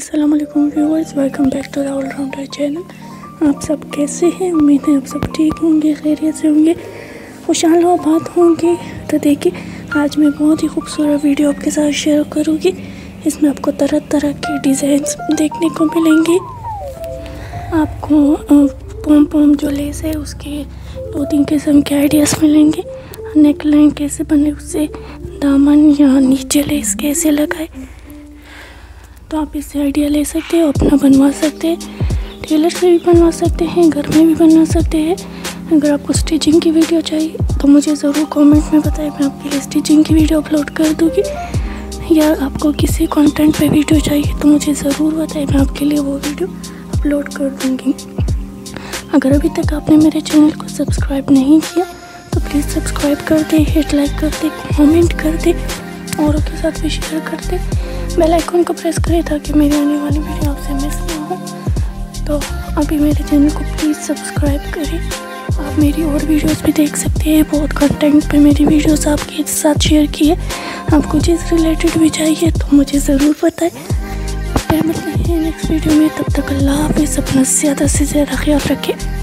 अस्सलाम viewers welcome back to all rounder channel आप सब कैसे हैं? उम्मीद है आप सब ठीक होंगे, खैरियत से होंगे, खुशहाल हो, बात होंगे। तो देखिए, आज मैं बहुत ही खूबसूरत वीडियो आपके साथ शेयर करूँगी। इसमें आपको तरह तरह के डिज़ाइंस देखने को मिलेंगे। आपको पोम पोम जो लेस है, उसके दो तीन किस्म के आइडियाज़ मिलेंगे। नेक लाइन कैसे बने उससे दामन या नीचे लेस कैसे लगाए? तो आप इससे आइडिया ले सकते हो, अपना बनवा सकते हैं टेलर से भी बनवा सकते हैं, घर में भी बनवा सकते हैं। अगर आपको स्टिचिंग की वीडियो चाहिए तो मुझे ज़रूर कमेंट में बताएँ, मैं आपके लिए स्टिचिंग की वीडियो अपलोड कर दूँगी। या आपको किसी कंटेंट पे वीडियो चाहिए तो मुझे ज़रूर बताएँ, मैं आपके लिए वो वीडियो अपलोड कर दूँगी। अगर अभी तक आपने मेरे चैनल को सब्सक्राइब नहीं किया तो प्लीज़ सब्सक्राइब कर दे हिट लाइक कर दे कमेंट कर दे। औरों के साथ भी शेयर कर दे बेल आइकन को प्रेस करें ताकि मेरी आने वाली वीडियो आपसे मिस ना हो। तो अभी मेरे चैनल को प्लीज़ सब्सक्राइब करें। आप मेरी और वीडियोस भी देख सकते हैं। बहुत कंटेंट पे मेरी वीडियोस आपके साथ शेयर की है। आपको जिस रिलेटेड भी चाहिए तो मुझे ज़रूर बताएँ। फिर मिलते हैं नेक्स्ट वीडियो में। तब तक अल्लाह हाफिज़। अपना ज़्यादा से ज़्यादा ख्याल रखें।